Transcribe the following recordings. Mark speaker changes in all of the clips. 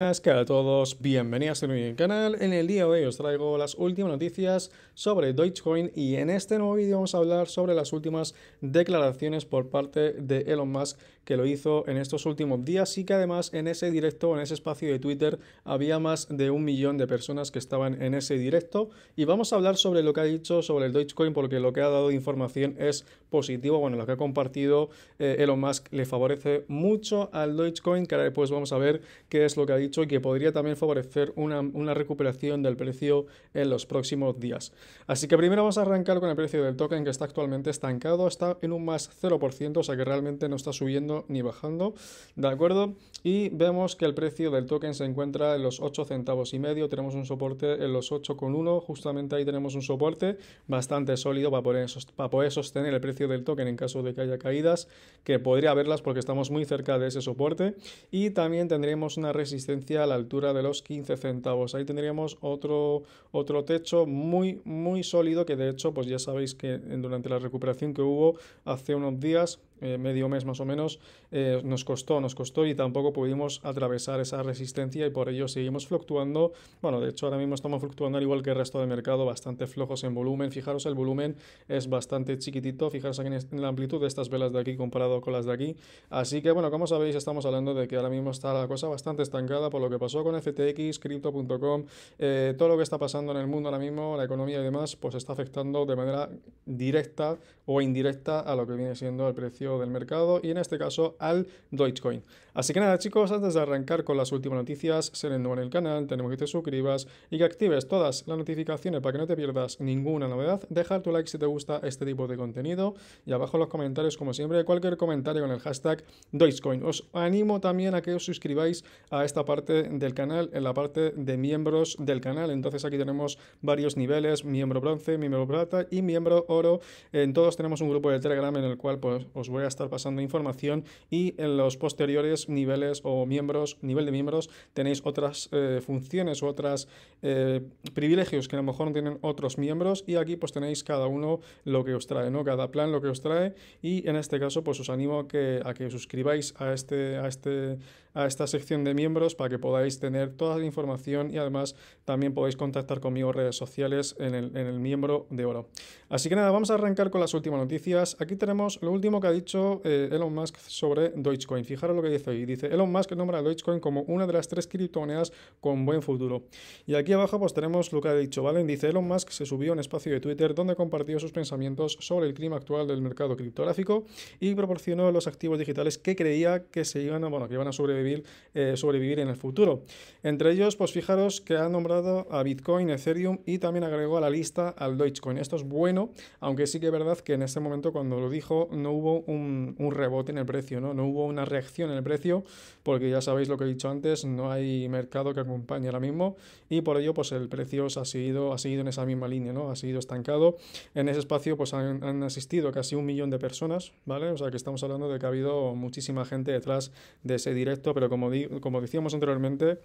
Speaker 1: Buenas a todos, bienvenidos a mi canal. En el día de hoy os traigo las últimas noticias sobre Dogecoin y en este nuevo vídeo vamos a hablar sobre las últimas declaraciones por parte de Elon Musk que lo hizo en estos últimos días y que además en ese directo, en ese espacio de Twitter, había más de un millón de personas que estaban en ese directo y vamos a hablar sobre lo que ha dicho sobre el Dogecoin porque lo que ha dado de información es positivo, bueno, lo que ha compartido eh, Elon Musk le favorece mucho al Dogecoin que ahora después vamos a ver qué es lo que ha dicho y que podría también favorecer una, recuperación del precio en los próximos días. Así que primero vamos a arrancar con el precio del token que está actualmente estancado, está en un más 0%, o sea que realmente no está subiendo ni bajando, ¿de acuerdo? Y vemos que el precio del token se encuentra en los 8 centavos y medio, tenemos un soporte en los 8,1, justamente ahí tenemos un soporte bastante sólido para poder, para poder sostener el precio del token en caso de que haya caídas, que podría haberlas porque estamos muy cerca de ese soporte y también tendremos una resistencia a la altura de los 15 centavos. Ahí tendríamos otro, otro techo muy, muy sólido que de hecho, pues ya sabéis que durante la recuperación que hubo hace unos días, eh, medio mes más o menos, eh, nos costó, nos costó y tampoco pudimos atravesar esa resistencia y por ello seguimos fluctuando. Bueno, de hecho ahora mismo estamos fluctuando al igual que el resto del mercado, bastante flojos en volumen. Fijaros, el volumen es bastante chiquitito. Fijaros aquí en la amplitud de estas velas de aquí comparado con las de aquí. Así que bueno, como sabéis, estamos hablando de que ahora mismo está la cosa bastante estancada por lo que pasó con FTX, Crypto.com, eh, todo lo que está pasando en el mundo ahora mismo, la economía y demás, pues está afectando de manera directa o indirecta a lo que viene siendo el precio del mercado y en este caso al Dogecoin. Así que nada chicos, antes de arrancar con las últimas noticias, ser nuevo en el canal, tenemos que te suscribas y que actives todas las notificaciones para que no te pierdas ninguna novedad. Dejar tu like si te gusta este tipo de contenido y abajo los comentarios, como siempre, cualquier comentario con el hashtag Dogecoin. Os animo también a que os suscribáis a esta parte del canal, en la parte de miembros del canal. Entonces aquí tenemos varios niveles, miembro bronce, miembro plata y miembro oro. En todos tenemos un grupo de Telegram en el cual pues, os voy voy a estar pasando información y en los posteriores niveles o miembros, nivel de miembros, tenéis otras eh, funciones u otras eh, privilegios que a lo mejor no tienen otros miembros y aquí pues tenéis cada uno lo que os trae, ¿no? Cada plan lo que os trae y en este caso pues os animo a que, a que suscribáis a, este, a, este, a esta sección de miembros para que podáis tener toda la información y además también podéis contactar conmigo en redes sociales en el, en el miembro de oro. Así que nada, vamos a arrancar con las últimas noticias. Aquí tenemos lo último que ha dicho eh, Elon Musk sobre Dogecoin. Fijaros lo que dice ahí. Dice Elon Musk nombra a Dogecoin como una de las tres criptomonedas con buen futuro. Y aquí abajo pues tenemos lo que ha dicho, ¿vale? Dice Elon Musk se subió a un espacio de Twitter donde compartió sus pensamientos sobre el clima actual del mercado criptográfico y proporcionó los activos digitales que creía que se iban a, bueno, que iban a sobrevivir, eh, sobrevivir en el futuro. Entre ellos, pues fijaros que ha nombrado a Bitcoin, Ethereum y también agregó a la lista al Dogecoin. Esto es bueno, aunque sí que es verdad que en ese momento cuando lo dijo no hubo un un, rebote en el precio, ¿no? No hubo una reacción en el precio, porque ya sabéis lo que he dicho antes, no hay mercado que acompañe ahora mismo, y por ello, pues el precio ha seguido, ha seguido en esa misma línea, ¿no? Ha seguido estancado. En ese espacio, pues han, asistido casi un millón de personas, ¿vale? O sea que estamos hablando de que ha habido muchísima gente detrás de ese directo, pero como, como decíamos anteriormente,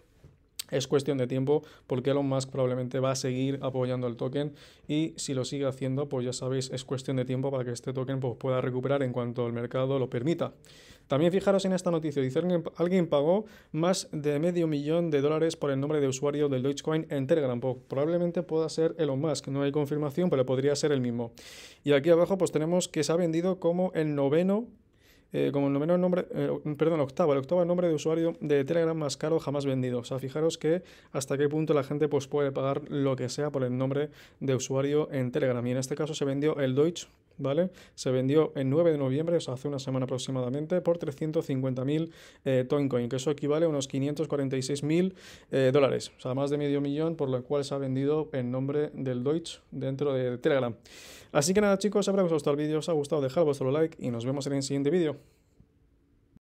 Speaker 1: es cuestión de tiempo porque Elon Musk probablemente va a seguir apoyando el token y si lo sigue haciendo, pues ya sabéis, es cuestión de tiempo para que este token pues, pueda recuperar en cuanto el mercado lo permita. También fijaros en esta noticia, dice alguien pagó más de medio millón de dólares por el nombre de usuario del Dogecoin en Telegram. Pues, probablemente pueda ser Elon Musk, no hay confirmación, pero podría ser el mismo. Y aquí abajo pues tenemos que se ha vendido como el noveno eh, como el noveno nombre, eh, perdón, el octavo, el octavo nombre de usuario de Telegram más caro jamás vendido. O sea, fijaros que hasta qué punto la gente pues, puede pagar lo que sea por el nombre de usuario en Telegram. Y en este caso se vendió el Deutsch, ¿vale? Se vendió el 9 de noviembre, o sea, hace una semana aproximadamente, por 350.000 eh, Toincoin, que eso equivale a unos 546.000 eh, dólares, o sea, más de medio millón, por lo cual se ha vendido el nombre del Deutsch dentro de Telegram. Así que nada, chicos, espero que os haya gustado el vídeo, os ha gustado, dejar vuestro like y nos vemos en el siguiente vídeo.